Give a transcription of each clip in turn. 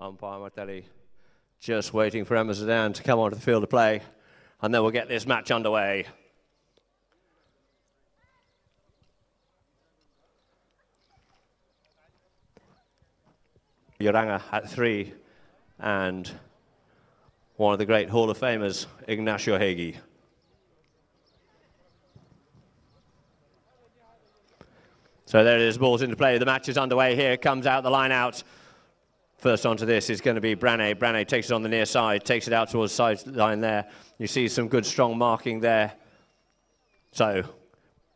Umpire Martelli just waiting for Emma Zedan to come onto the field to play, and then we'll get this match underway. Uranga at three, and one of the great Hall of Famers, Ignacio Heguy. So there it is, balls into play. The match is underway here. Comes out the line out. First onto this is going to be Branné. Branné takes it on the near side, takes it out towards the sideline there. You see some good strong marking there. So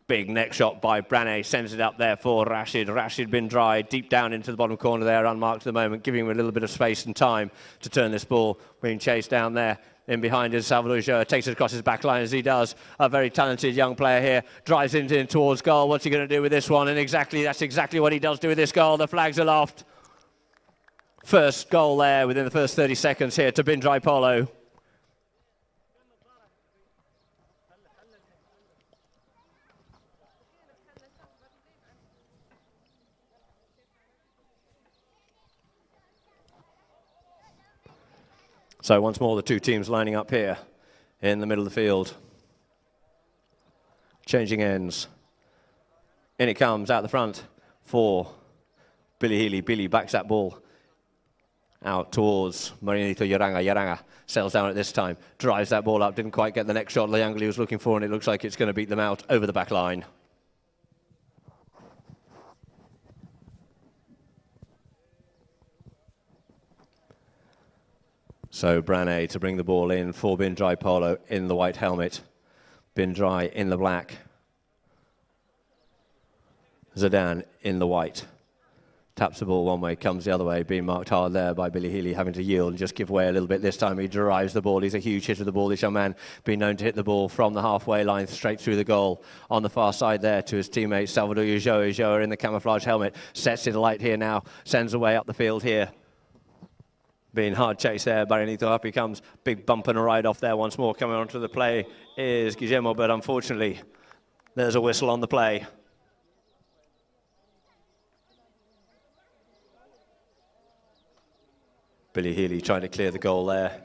big neck shot by Branné, sends it up there for Rashid. Rashid Bin Drai, deep down into the bottom corner there, unmarked at the moment, giving him a little bit of space and time to turn this ball. Being chased down there in behind is Salvador takes it across his back line as he does. A very talented young player here, drives in towards goal. What's he going to do with this one? And exactly, that's exactly what he does do with this goal. The flags are aloft. First goal there within the first 30 seconds here to Bindrai Polo. So once more, the two teams lining up here in the middle of the field. Changing ends. In it comes out the front for Billy Healy. Billy backs that ball out towards Marianito Yaranga. Yaranga settles down at this time, drives that ball up, didn't quite get the next shot the angle he was looking for, and it looks like it's going to beat them out over the back line. So Branné to bring the ball in for Bindrai Polo in the white helmet. Bindrai in the black. Zedan in the white. Taps the ball one way, comes the other way, being marked hard there by Billy Healy, having to yield and just give way a little bit this time. He drives the ball. He's a huge hitter of the ball. This young man being known to hit the ball from the halfway line straight through the goal. On the far side there to his teammate Salvador Ulloa. Ulloa in the camouflage helmet. Sets it alight here now. Sends away up the field here being hard chased there. Marianito up he comes. Big bump and a ride off there once more. Coming onto the play is Guillermo, but unfortunately, there's a whistle on the play. Billy Healy trying to clear the goal there.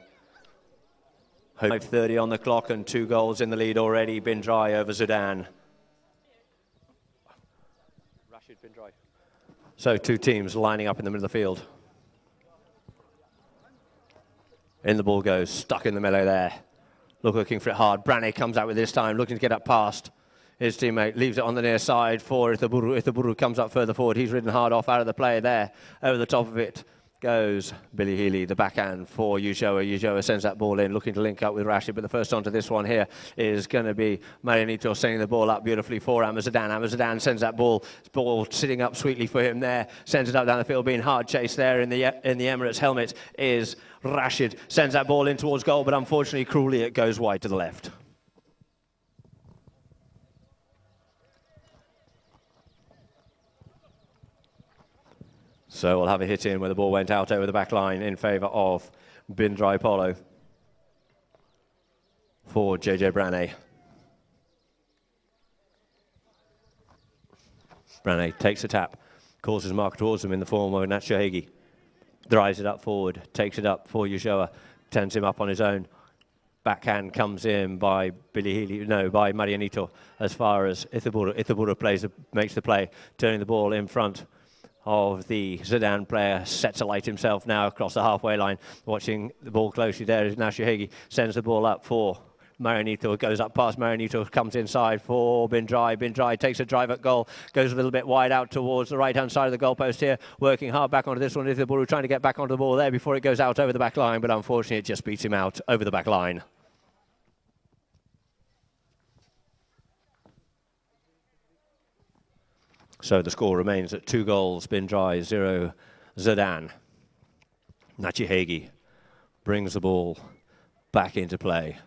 5.30 on the clock and two goals in the lead already. Bindrai over Zedan. Rashid Bindrai. So two teams lining up in the middle of the field. In the ball goes, stuck in the melee there. Look, looking for it hard. Branné comes out with this time, looking to get up past his teammate. Leaves it on the near side for Ithiburu. Ithiburu comes up further forward. He's ridden hard off out of the play there. Over the top of it goes Billy Healy, the backhand for Ulloa. Ulloa sends that ball in, looking to link up with Rashid, but the first onto this one here is going to be Marianito sending the ball up beautifully for Amazadan. Amazadan sends that ball, ball sitting up sweetly for him there, sends it up down the field, being hard chased there in the in the Emirates helmet is Rashid. Sends that ball in towards goal, but unfortunately, cruelly, it goes wide to the left. So we'll have a hit in where the ball went out over the back line in favour of Bindrai Polo for JJ Branné. Branné takes a tap, calls his mark towards him in the form of Nacho Heguy. Drives it up forward, takes it up for Ulloa, turns him up on his own. Backhand comes in by Billy Healy, no, by Marianito as far as Ithiburu. Ithiburu plays, makes the play, turning the ball in front of the Zedan player sets alight himself now across the halfway line, watching the ball closely there is Nachi Heguy, sends the ball up for Marianito goes up past Marianito, comes inside for Bindrai. Bindrai takes a drive at goal, goes a little bit wide out towards the right hand side of the goalpost here, working hard back onto this one. Ithiburu trying to get back onto the ball there before it goes out over the back line, but unfortunately it just beats him out over the back line. So the score remains at two goals, Bindrai, zero, Zedan. Nachi Heguy brings the ball back into play.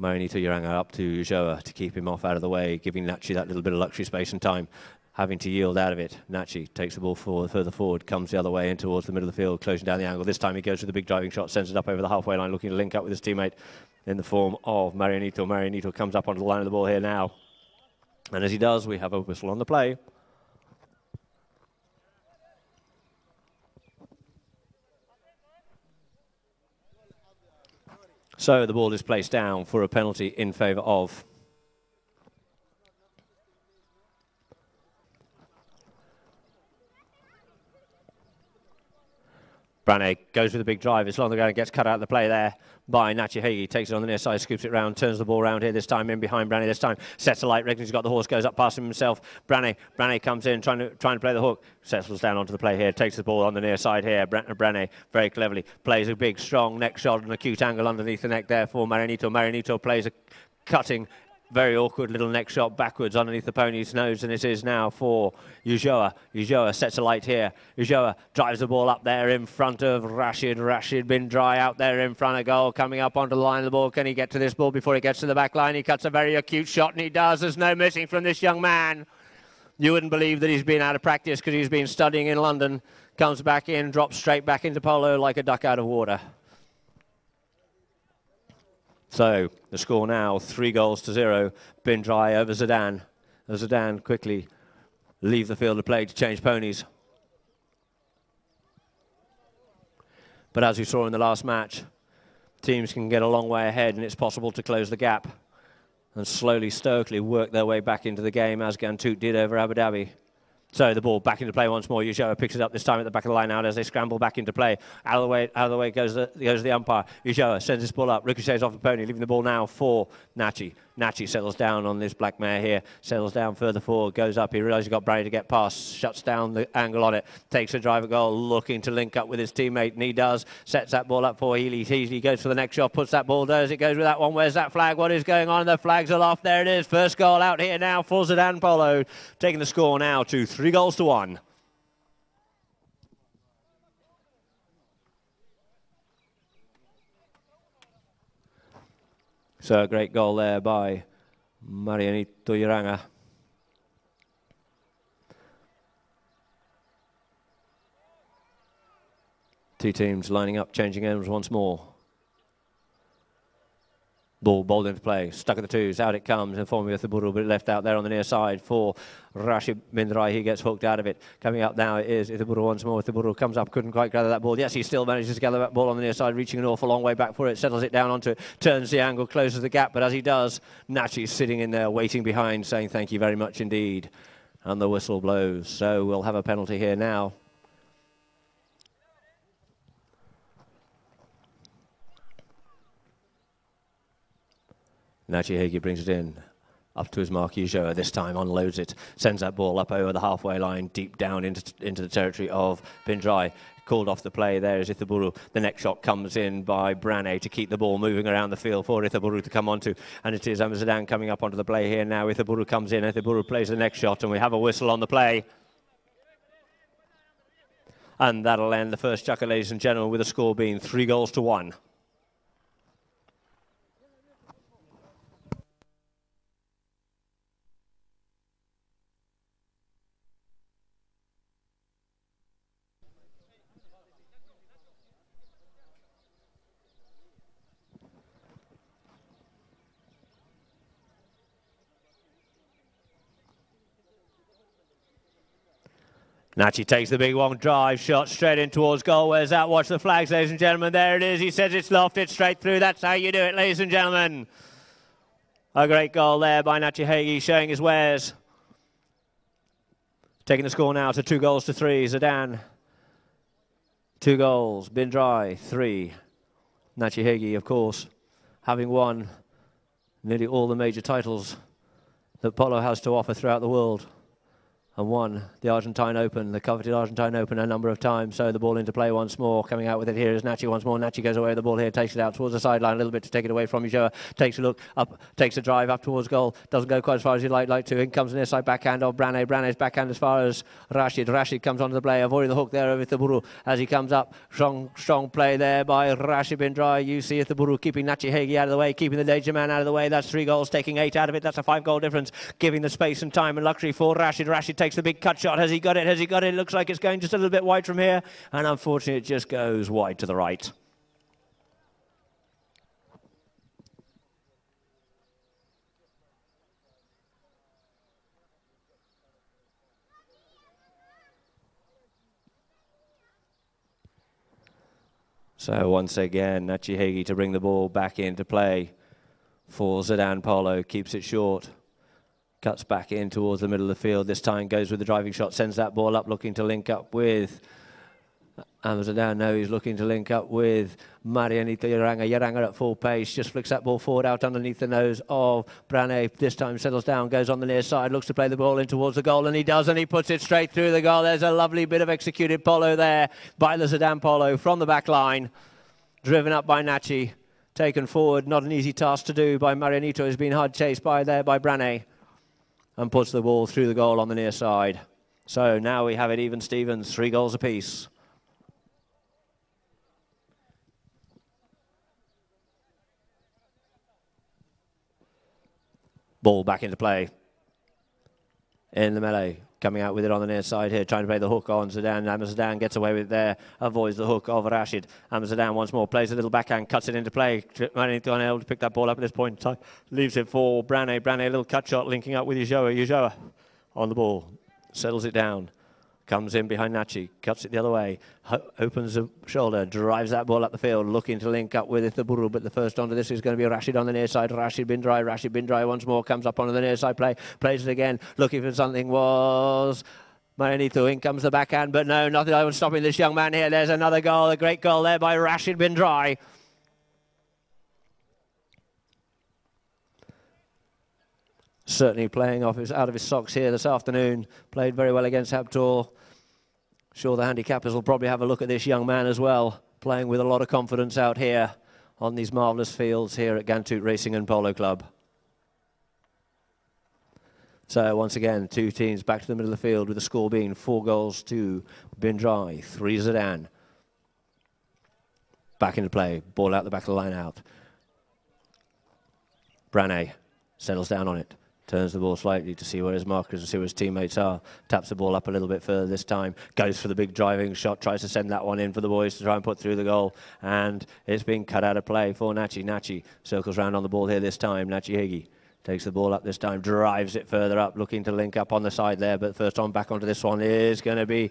Marianito Uranga up to Joa to keep him off out of the way, giving Nachi that little bit of luxury space and time, having to yield out of it. Nachi takes the ball forward, further forward, comes the other way in towards the middle of the field, closing down the angle. This time he goes with a big driving shot, sends it up over the halfway line, looking to link up with his teammate in the form of Marianito. Marianito comes up onto the line of the ball here now. And as he does, we have a whistle on the play. So the ball is placed down for a penalty in favour of Branny goes with a big drive. It's long the ground, gets cut out of the play there by Nachi Heguy. Takes it on the near side, scoops it round, turns the ball round here this time in behind Branny. This time sets a light, reckons he's got the horse, goes up past him himself. Branny, Branny comes in, trying to trying to play the hook, settles down onto the play here, takes the ball on the near side here. Branny very cleverly plays a big, strong neck shot and acute angle underneath the neck there for Marinito. Marinito plays a cutting very awkward little neck shot backwards underneath the pony's nose, and it is now for Ulloa. Ulloa sets a light here. Ulloa drives the ball up there in front of Rashid. Rashid Bin Drai out there in front of goal, coming up onto the line of the ball. Can he get to this ball before he gets to the back line? He cuts a very acute shot, and he does. There's no missing from this young man. You wouldn't believe that he's been out of practice because he's been studying in London. Comes back in, drops straight back into polo like a duck out of water. So the score now, three goals to zero. Bin Drai over Zedan. As Zedan quickly leave the field of play to change ponies. But as we saw in the last match, teams can get a long way ahead and it's possible to close the gap and slowly, stoically work their way back into the game as Ghantoot did over Abu Dhabi. So the ball back into play once more. Ulloa picks it up this time at the back of the line out as they scramble back into play. Out of the way, out of the way goes the, goes the umpire. Ulloa sends this ball up. Ricochets off the pony, leaving the ball now for Nachi. Nachi settles down on this black mare here, settles down further forward, goes up. He realizes he's got Brady to get past, shuts down the angle on it, takes a driver goal, looking to link up with his teammate, and he does. Sets that ball up for Healy. Healy goes for the next shot, puts that ball does. It goes with that one. Where's that flag? What is going on? The flags are off. There it is. First goal out here now for Zedan Polo, taking the score now to three goals to one. So a great goal there by Marianito Uranga. Two teams lining up, changing ends once more. Ball bowled into play, stuck at the twos, out it comes, and informing with the Buru, but left out there on the near side for Rashid Bindrai. He gets hooked out of it. Coming up now is Ithiburu once more. Ithiburu comes up, couldn't quite gather that ball. Yes, he still manages to gather that ball on the near side, reaching an awful long way back for it, settles it down onto it, turns the angle, closes the gap, but as he does, Nachi's sitting in there waiting behind, saying thank you very much indeed. And the whistle blows. So we'll have a penalty here now. Nachi Heguy brings it in up to his mark. Ulloa this time unloads it, sends that ball up over the halfway line, deep down into, into the territory of Bindrai. Called off the play there is Ithiburu. The next shot comes in by Brane to keep the ball moving around the field for Ithiburu to come onto. And it is Amazadan coming up onto the play here now. Ithiburu comes in. Ithiburu plays the next shot, and we have a whistle on the play. And that'll end the first chukker, ladies and gentlemen, with the score being three goals to one. Nachi takes the big long drive shot straight in towards goal. Where's that? Watch the flags, ladies and gentlemen. There it is. He says it's lofted straight through. That's how you do it, ladies and gentlemen. A great goal there by Nachi Heguy, showing his wares. Taking the score now to two goals to three. Zedan, two goals. Bindrai, three. Nachi Heguy, of course, having won nearly all the major titles that Polo has to offer throughout the world and won the Argentine Open, the coveted Argentine Open, a number of times. So the ball into play once more. Coming out with it here is Nachi once more. Nachi goes away with the ball here, takes it out towards the sideline a little bit to take it away from Ulloa. Takes a look up, takes a drive up towards goal. Doesn't go quite as far as he'd like, like to. In comes an inside backhand of Brane. Brane's backhand as far as Rashid. Rashid comes onto the play, avoiding the hook there of Ithiburu as he comes up. Strong, strong play there by Rashid Bin Drai. You see Ithiburu keeping Nachi Heguy out of the way, keeping the danger man out of the way. That's three goals, taking eight out of it. That's a five goal difference, giving the space and time and luxury for Rashid. Rashid takes the big cut shot has he got it? Has he got it? Looks like it's going just a little bit wide from here. And unfortunately, it just goes wide to the right. So once again, Nachi Heguy to bring the ball back into play for Zedan Polo, keeps it short. Cuts back in towards the middle of the field. This time goes with the driving shot, sends that ball up, looking to link up with Amsterdam now he's looking to link up with Marianito Yaranga. Yaranga at full pace, just flicks that ball forward out underneath the nose of Brane. This time settles down, goes on the near side, looks to play the ball in towards the goal, and he does, and he puts it straight through the goal. There's a lovely bit of executed polo there by the Zedan Polo from the back line, driven up by Nachi, taken forward. Not an easy task to do by Marianito. He's been hard chased by there by Brane, and puts the ball through the goal on the near side. So now we have it even Stevens, three goals apiece. Ball back into play. In the melee. Coming out with it on the near side here, trying to play the hook on Zedan. Amazdan gets away with it there, avoids the hook of Rashid. Amazdan once more plays a little backhand, cuts it into play. Manning unable to pick that ball up at this point in time. Leaves it for Brane. Brane, a little cut shot linking up with Ujoa. Ujoa on the ball. Settles it down comes in behind Nachi, cuts it the other way, opens the shoulder, drives that ball up the field, looking to link up with Ithaburu, but the first onto this is going to be Rashid on the near side. Rashid Bin Drai, Rashid Bin Drai once more, comes up onto the near side play, plays it again, looking for something was Marianito, in comes the backhand, but no, nothing I was stopping this young man here. There's another goal, a great goal there by Rashid bin certainly playing off his, out of his socks here this afternoon. Played very well against Habtoor. Sure, the handicappers will probably have a look at this young man as well, playing with a lot of confidence out here on these marvellous fields here at Ghantoot Racing and Polo Club. So once again, two teams back to the middle of the field with the score being four goals to Bindrai, three Zedan. Back into play, ball out the back of the line out. Brane settles down on it turns the ball slightly to see where his markers and see where his teammates are. Taps the ball up a little bit further this time. Goes for the big driving shot. Tries to send that one in for the boys to try and put through the goal. And it's been cut out of play for Nachi. Nachi circles round on the ball here this time. Nachi Heguy takes the ball up this time. Drives it further up. Looking to link up on the side there. But first on back onto this one is going to be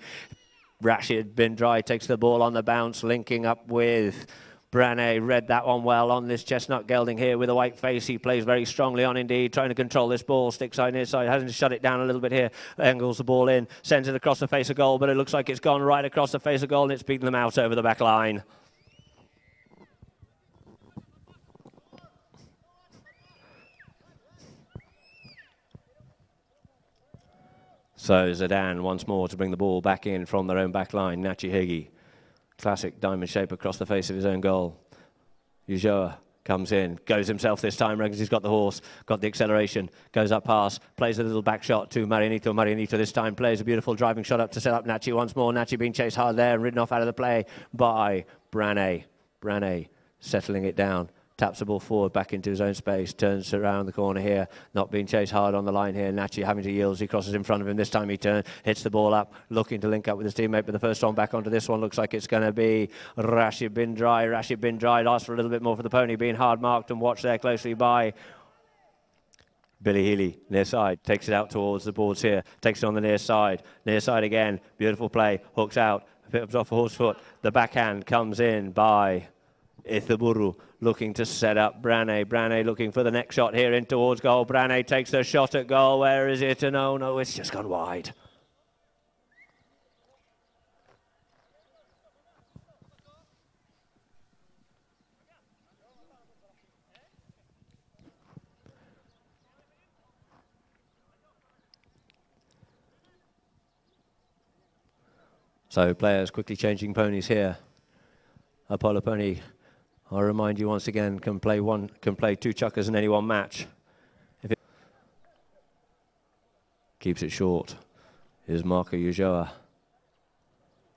Rashid Bin Drai. Takes the ball on the bounce. Linking up with... Brane read that one well on this chestnut gelding here with a white face. He plays very strongly on indeed, trying to control this ball. Sticks side near side, hasn't shut it down a little bit here. Angles the ball in, sends it across the face of goal, but it looks like it's gone right across the face of goal and it's beaten them out over the back line. So Zedan once more to bring the ball back in from their own back line. Nachi Heguy Classic diamond shape across the face of his own goal. Ujoa comes in, goes himself this time, reckons he's got the horse, got the acceleration, goes up pass, plays a little back shot to Marianito. Marianito this time plays a beautiful driving shot up to set up Nachi once more. Nachi being chased hard there and ridden off out of the play by Brane. Brane settling it down taps the ball forward back into his own space, turns around the corner here, not being chased hard on the line here. Nachi having to yield as he crosses in front of him. This time he turns, hits the ball up, looking to link up with his teammate, but the first one back onto this one looks like it's going to be Rashid Bin Drai. Rashid Bin Drai lasts for a little bit more for the pony, being hard marked and watched there closely by Billy Healy, near side, takes it out towards the boards here, takes it on the near side, near side again, beautiful play, hooks out, pips off a horse foot, the backhand comes in by Ithaburu looking to set up Brane. Brane looking for the next shot here in towards goal. Brane takes the shot at goal. Where is it? And oh no, it's just gone wide. So players quickly changing ponies here. Apollo Pony I remind you once again, can play one, can play two chukkers in any one match. If it keeps it short, here's Marco Ujoa.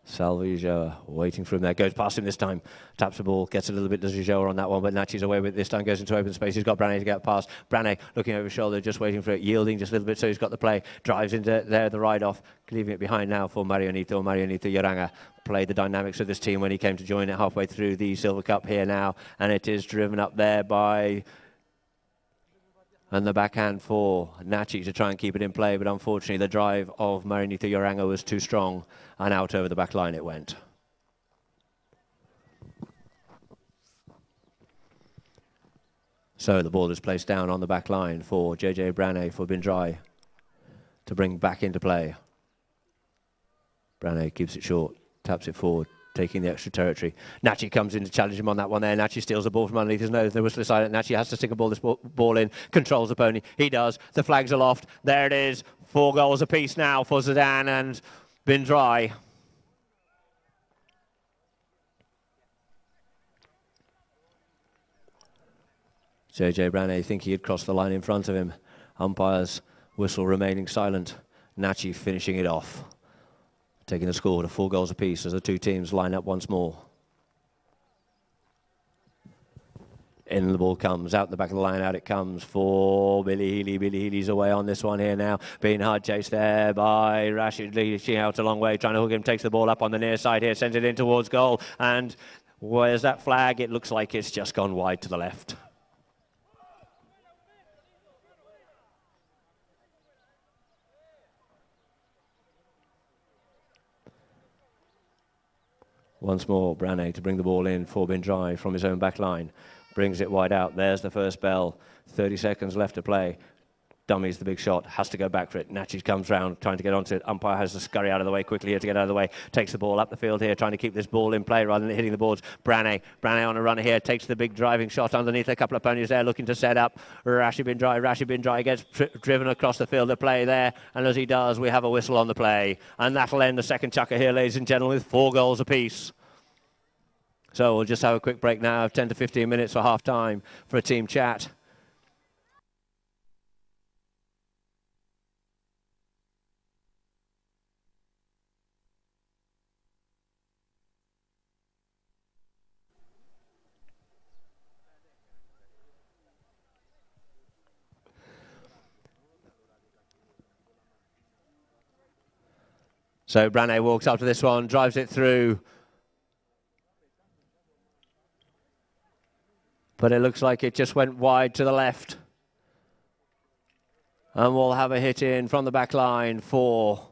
Salvo Ujoa uh, waiting for him there. Goes past him this time. Taps the ball. Gets a little bit to Ujoa on that one, but Nachi's away with it this time. Goes into open space. He's got Brane to get past. Brane looking over his shoulder, just waiting for it. Yielding just a little bit, so he's got the play. Drives into there, the ride off. Leaving it behind now for Marianito. Marianito Yaranga played the dynamics of this team when he came to join it halfway through the Silver Cup here now. And it is driven up there by and the backhand for Nachi to try and keep it in play, but unfortunately the drive of Marinita Yoranga was too strong and out over the back line it went. So the ball is placed down on the back line for JJ Brane for Bindrai to bring back into play. Brane keeps it short, taps it forward, taking the extra territory. Nachi comes in to challenge him on that one there. Nachi steals the ball from underneath his nose. The whistle is silent. Nachi has to stick a ball, this ball in, controls the pony. He does. The flag's aloft. There it is. Four goals apiece now for Zedan and Bindrai. JJ Brane think he had crossed the line in front of him. Umpires whistle remaining silent. Nachi finishing it off taking the score to four goals apiece as the two teams line up once more. In the ball comes, out the back of the line, out it comes for Billy Healy. Billy Healy's away on this one here now. Being hard chased there by Rashid Lee. out a long way, trying to hook him, takes the ball up on the near side here, sends it in towards goal. And where's that flag? It looks like it's just gone wide to the left. Once more, Brane to bring the ball in for Bindrai from his own back line. Brings it wide out. There's the first bell. 30 seconds left to play. Dummies the big shot, has to go back for it. Natchez comes round, trying to get onto it. Umpire has to scurry out of the way quickly here to get out of the way. Takes the ball up the field here, trying to keep this ball in play rather than hitting the boards. Brane, Brane on a run here, takes the big driving shot underneath a couple of ponies there, looking to set up. Rashid Bindrai, Rashid Bindrai gets driven across the field of play there, and as he does, we have a whistle on the play. And that'll end the second chukker here, ladies and gentlemen, with four goals apiece. So we'll just have a quick break now of 10 to 15 minutes for half time for a team chat. So Brane walks up to this one, drives it through. But it looks like it just went wide to the left. And we'll have a hit in from the back line for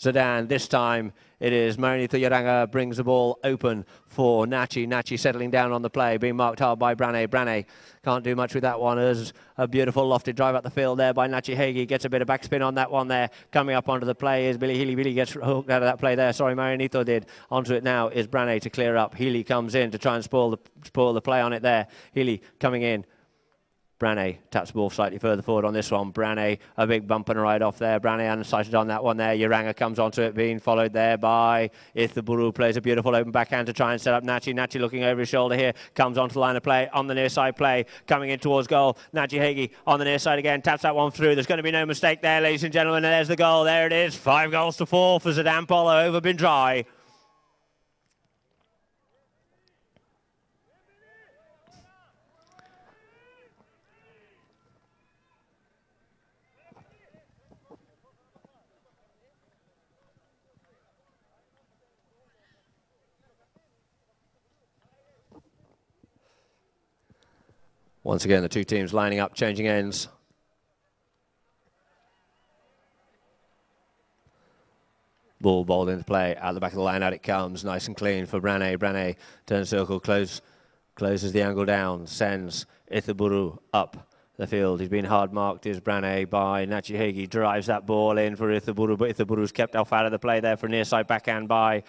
Zedan. This time it is Marinito Yaranga brings the ball open for Nachi. Nachi settling down on the play, being marked hard by Brane. Brane can't do much with that one. There's a beautiful lofted drive up the field there by Nachi Heguy. Gets a bit of backspin on that one there. Coming up onto the play is Billy Healy. Billy gets hooked out of that play there. Sorry, Marinito did. Onto it now is Brane to clear up. Healy comes in to try and spoil the, spoil the play on it there. Healy coming in Brane taps the ball slightly further forward on this one. Brane, a big bump and a ride off there. Brane unsighted on that one there. Uranga comes onto it, being followed there by Ithiburu. Plays a beautiful open backhand to try and set up Nachi. Nachi looking over his shoulder here. Comes onto the line of play on the near side play. Coming in towards goal. Nachi Heguy on the near side again. Taps that one through. There's going to be no mistake there, ladies and gentlemen. And there's the goal. There it is. Five goals to four for Zedan Polo over Bindrai. Once again, the two teams lining up, changing ends. Ball bowled into play, out the back of the line, out it comes, nice and clean for Brane. Brane turns circle, close, closes the angle down, sends Ithaburu up the field. He's been hard marked, is Brane by Nachi Heguy, drives that ball in for Ithaburu, but Ithiburu's kept off out of the play there for near side backhand by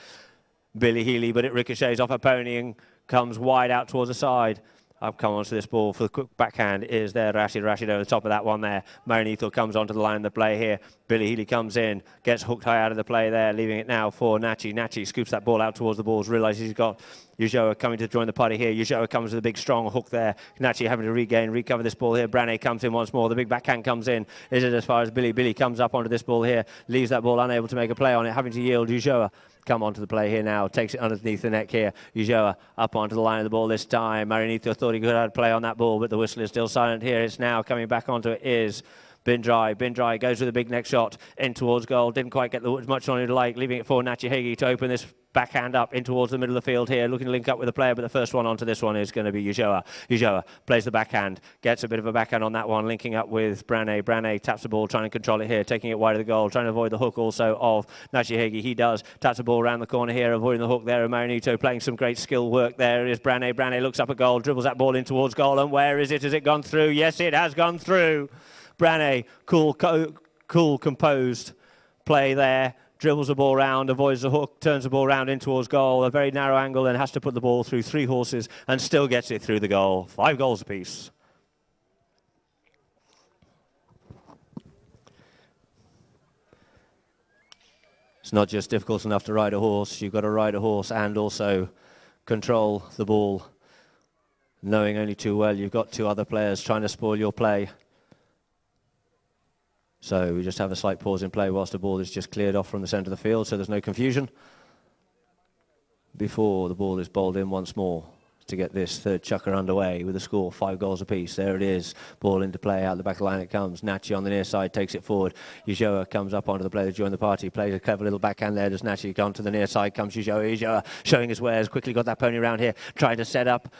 Billy Healy, but it ricochets off a pony and comes wide out towards the side. I've come onto this ball for the quick backhand is there. Rashid Rashid over the top of that one there. Marinito comes onto the line of the play here. Billy Healy comes in gets hooked high out of the play there leaving it now for Nachi. Nachi scoops that ball out towards the balls realizes he's got Ujoa coming to join the party here. Ujoa comes with a big strong hook there. Nachi having to regain, recover this ball here. Brane comes in once more. The big backhand comes in. Is it as far as Billy? Billy comes up onto this ball here. Leaves that ball unable to make a play on it. Having to yield. Ujoa come onto the play here now. Takes it underneath the neck here. Ujoa up onto the line of the ball this time. Marinito thought he could have play on that ball, but the whistle is still silent here. It's now coming back onto it is Bin Drai goes with a big next shot in towards goal. Didn't quite get much on it like, leaving it for Nachi Heguy to open this backhand up in towards the middle of the field here, looking to link up with the player, but the first one onto this one is going to be Ujoa. Ujoa plays the backhand, gets a bit of a backhand on that one, linking up with Brane. Brane taps the ball, trying to control it here, taking it wide of the goal, trying to avoid the hook also of Nachi Heguy. He does, taps the ball around the corner here, avoiding the hook there of Marinito, playing some great skill work there is Brane. Brane looks up at goal, dribbles that ball in towards goal, and where is it? Has it gone through? Yes, it has gone through. Brane, cool, co- cool, composed play there dribbles the ball around, avoids the hook, turns the ball around in towards goal, a very narrow angle, and has to put the ball through three horses and still gets it through the goal. Five goals apiece. It's not just difficult enough to ride a horse, you've got to ride a horse and also control the ball, knowing only too well you've got two other players trying to spoil your play. So we just have a slight pause in play whilst the ball is just cleared off from the centre of the field so there's no confusion before the ball is bowled in once more to get this third chukker underway with a score five goals apiece. There it is. Ball into play. Out the back of the line it comes. Nachi on the near side takes it forward. Ujoa comes up onto the play to join the party. Plays a clever little backhand there. Does Nachi gone to the near side? Comes Ujoa. Ujoa showing his wares. Quickly got that pony around here. Trying to set up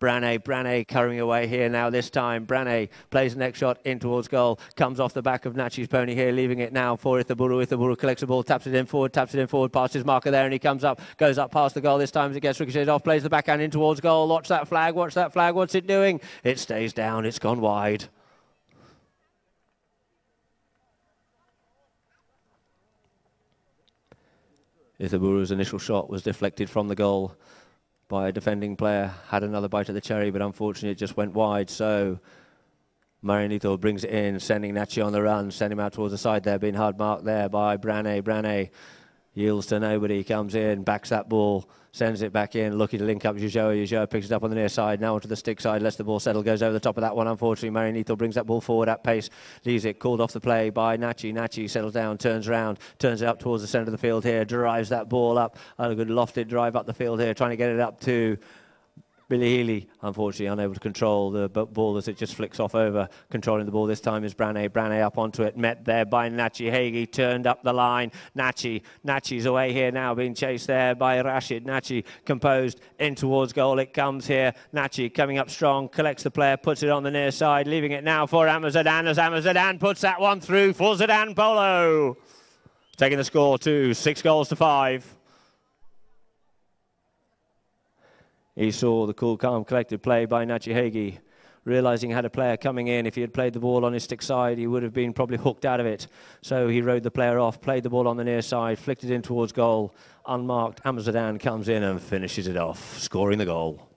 Brane, Brane carrying away here now this time. Brane plays the next shot in towards goal. Comes off the back of Nachi's pony here, leaving it now for Ithaburu. Ithaburu collects the ball, taps it in forward, taps it in forward, past his marker there, and he comes up, goes up past the goal. This time as it gets ricocheted off, plays the backhand in towards goal. Watch that flag, watch that flag. What's it doing? It stays down, it's gone wide. Ithaburu's initial shot was deflected from the goal by a defending player. Had another bite at the cherry, but unfortunately it just went wide. So Marinito brings it in, sending Nachi on the run, sending him out towards the side there, being hard marked there by Brane. Brane yields to nobody, He comes in, backs that ball, sends it back in, looking to link up Jujoa. Jujoa picks it up on the near side, now onto the stick side, lets the ball settle, goes over the top of that one. Unfortunately, Marinito brings that ball forward at pace, leaves it called off the play by Nachi. Nachi settles down, turns around, turns it up towards the centre of the field here, drives that ball up, a good lofted drive up the field here, trying to get it up to Billy Healy, unfortunately, unable to control the ball as it just flicks off over. Controlling the ball this time is Brane. Brane up onto it, met there by Nachi Heguy, turned up the line. Nachi, Nachi's away here now, being chased there by Rashid. Nachi composed in towards goal. It comes here. Nachi coming up strong, collects the player, puts it on the near side, leaving it now for Amazadan as Amazadan puts that one through for Zedan Polo. Taking the score to six goals to five. He saw the cool, calm, collected play by Nachi Heguy, realizing he had a player coming in. If he had played the ball on his stick side, he would have been probably hooked out of it. So he rode the player off, played the ball on the near side, flicked it in towards goal. Unmarked, Amsterdam comes in and finishes it off, scoring the goal.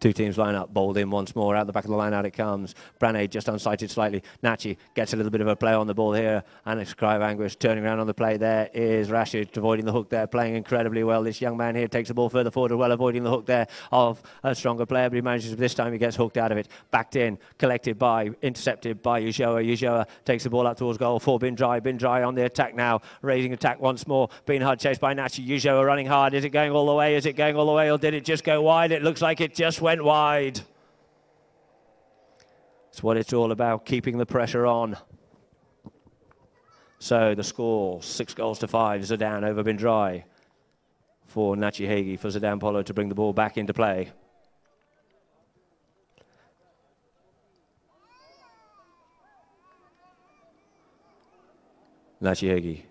Two teams line up, bowled in once more. Out the back of the line, out it comes. Brane just unsighted slightly. Nachi gets a little bit of a play on the ball here. And a cry of anguish. Turning around on the play there is Rashid, avoiding the hook there, playing incredibly well. This young man here takes the ball further forward, well avoiding the hook there of a stronger player, but he manages this time he gets hooked out of it. Backed in, collected by, intercepted by Ujoa. Ujoa takes the ball up towards goal for Bin Drai. Bin Drai on the attack now, raising attack once more. Being hard chased by Nachi. Ujoa running hard. Is it going all the way? Is it going all the way, or did it just go wide? It looks like it just went wide. It's what it's all about, keeping the pressure on. So the score, six goals to five, Zedan over Dry for Nachi Heguy, for Zedan Polo to bring the ball back into play. Nachi Heguy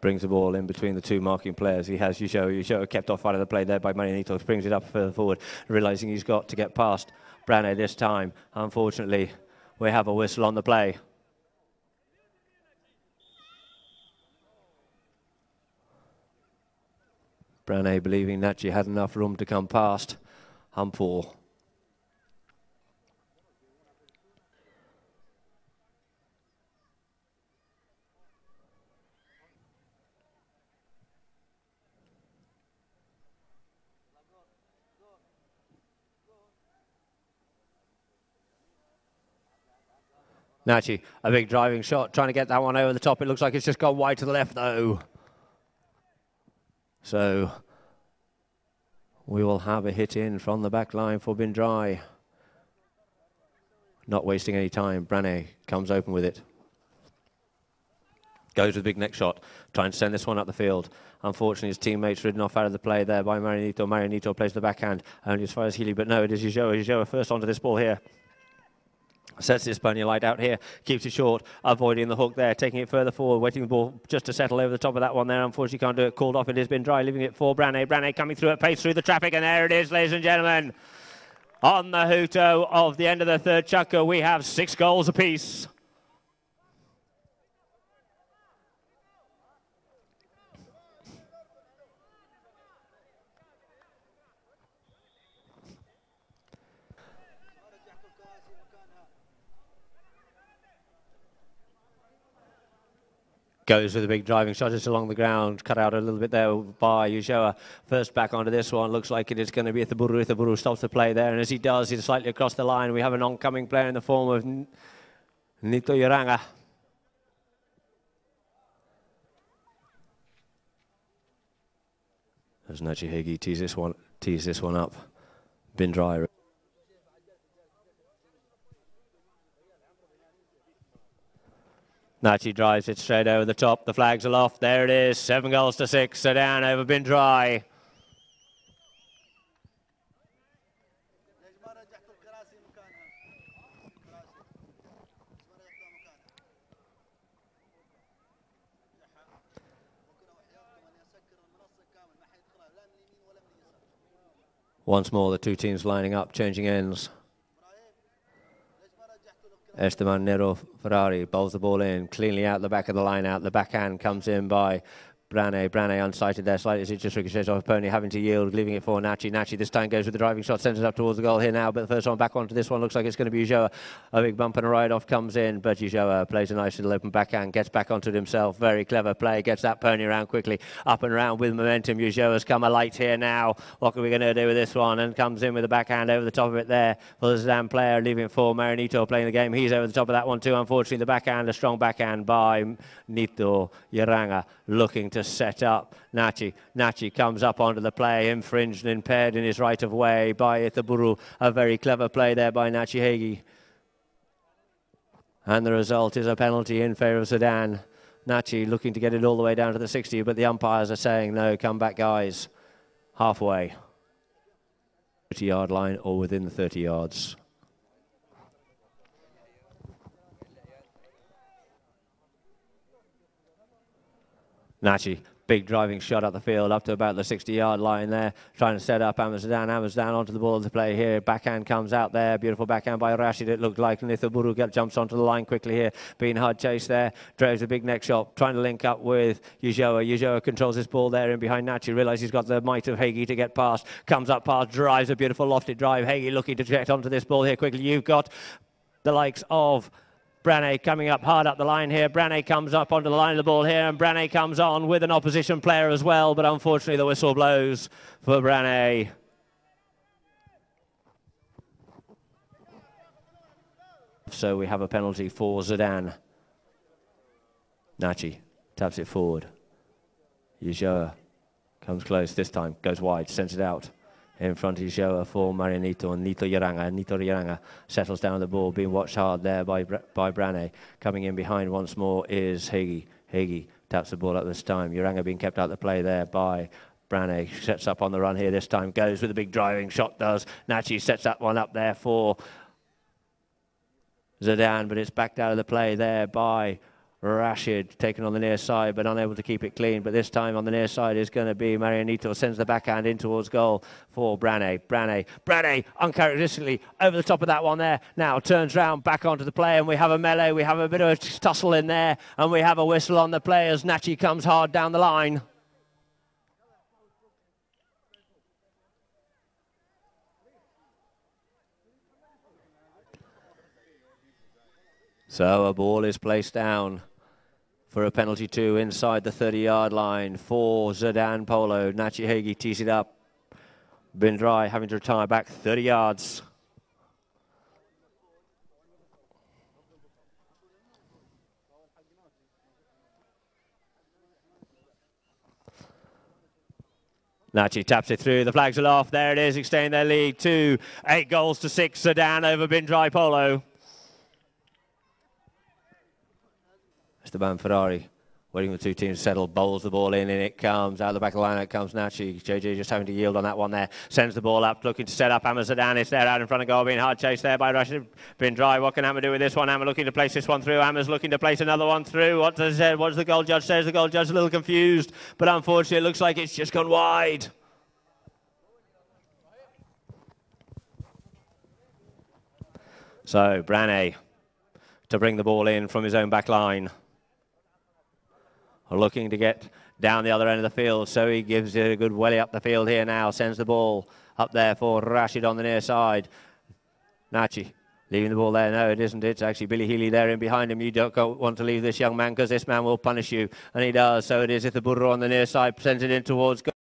brings the ball in between the two marking players. He has Yusho. Yusho kept off out of the play there by Marinito. Brings it up further forward, realizing he's got to get past Brane this time. Unfortunately, we have a whistle on the play. Brane believing that she had enough room to come past Humphrey. Nachi, a big driving shot, trying to get that one over the top. It looks like it's just gone wide to the left, though. So, We will have a hit in from the back line for Bindrai. Not wasting any time. Brane comes open with it. Goes with a big next shot, trying to send this one up the field. Unfortunately, his teammates ridden off out of the play there by Marianito. Marianito plays the backhand only as far as Healy, but no, it is Ulloa. Ulloa first onto this ball here. Sets this pony light out here, keeps it short, avoiding the hook there, taking it further forward, waiting the ball just to settle over the top of that one there. Unfortunately, can't do it. Called off. It has been dry, leaving it for Brane. Brane coming through at pace through the traffic, and there it is, ladies and gentlemen. On the Hooto of the end of the third chukker, we have six goals apiece. Goes with a big driving shot just along the ground, cut out a little bit there by Ulloa. First back onto this one, looks like it is going to be Ithiburu. Ithiburu stops the play there, and as he does, he's slightly across the line. We have an oncoming player in the form of Nito Yoranga. As Heguy tees this one, tees this one up. Bindrai Nachi drives it straight over the top. The flags aloft. There it is. Seven goals to six. Zedan over dry. Once more, the two teams lining up, changing ends. Esteban Nero Ferrari bowls the ball in cleanly out the back of the line out. The backhand comes in by Brane. Brane unsighted there slightly as it just ricochets off Pony, having to yield, leaving it for Nachi. Nachi this time goes with the driving shot, sends it up towards the goal here now, but the first one back onto this one looks like it's going to be Ulloa. A big bump and a ride off comes in, but Ulloa plays a nice little open backhand, gets back onto it himself. Very clever play, gets that Pony around quickly, up and around with momentum. Ulloa's come alight here now. What are we going to do with this one? And comes in with a backhand over the top of it there for the Zedan player, leaving it for Marinito playing the game. He's over the top of that one too, unfortunately. The backhand, a strong backhand by Nito Yoranga, looking to set up Nachi. Nachi comes up onto the play, infringed and impaired in his right of way by Ithiburu. A very clever play there by Nachi Heguy. And the result is a penalty in favour of Zedan. Nachi looking to get it all the way down to the 60, but the umpires are saying, no, come back, guys. Halfway. 30 yard line or within the 30 yards. Nachi Big driving shot up the field, up to about the 60-yard line there, trying to set up Amazdan. Amazdan onto the ball to play here. Backhand comes out there. Beautiful backhand by Rashid. It looked like Nithiburu jumps onto the line quickly here. Being hard chased there. Drives a big neck shot, trying to link up with Ulloa. Ulloa controls this ball there in behind Nachi. Realizes he's got the might of Heguy to get past. Comes up past, drives a beautiful lofted drive. Heguy looking to get onto this ball here quickly. You've got the likes of Brane coming up hard up the line here. Brane comes up onto the line of the ball here, and Brane comes on with an opposition player as well, but unfortunately the whistle blows for Brane. So we have a penalty for Zedan. Nachi taps it forward. Ulloa comes close this time, goes wide, sends it out in front of Ulloa for Marianito and Nito Yoranga. Nito Yoranga settles down the ball, being watched hard there by by Brane. Coming in behind once more is Heguy. Heguy taps the ball up this time. Yoranga being kept out of the play there by Brane. Sets up on the run here this time. Goes with a big driving shot, does. Nachi sets that one up there for Zedan, but it's backed out of the play there by Rashid taken on the near side but unable to keep it clean. But this time on the near side is going to be Marianito. Sends the backhand in towards goal for Brane. Brane. Brane uncharacteristically over the top of that one there. Now turns round back onto the play and we have a melee. We have a bit of a tussle in there and we have a whistle on the play as comes hard down the line. So a ball is placed down for a penalty two inside the 30-yard line for Zedan Polo. Nachi Heguy tees it up. Bindrai having to retire back 30 yards. Nachi taps it through. The flags are off. There it is, extending their lead to eight goals to six. Zedan over Bindrai Polo. Esteban Ferrari waiting for the two teams to settle, bowls the ball in, and it comes out of the back of the line. It comes Nachi. JJ just having to yield on that one there. Sends the ball up, looking to set up Amar Zedan. It's there out in front of goal, being hard chased there by Rashid Drai. What can Amar do with this one? Amar looking to place this one through. Amar's looking to place another one through. What does, uh, what does the goal judge say? The goal judge a little confused, but unfortunately, it looks like it's just gone wide. So, Branay to bring the ball in from his own back line looking to get down the other end of the field. So he gives it a good welly up the field here now, sends the ball up there for Rashid on the near side. Nachi leaving the ball there. No, it isn't. It's actually Billy Healy there in behind him. You don't want to leave this young man because this man will punish you. And he does. So it is if the Burro on the near side sends it in towards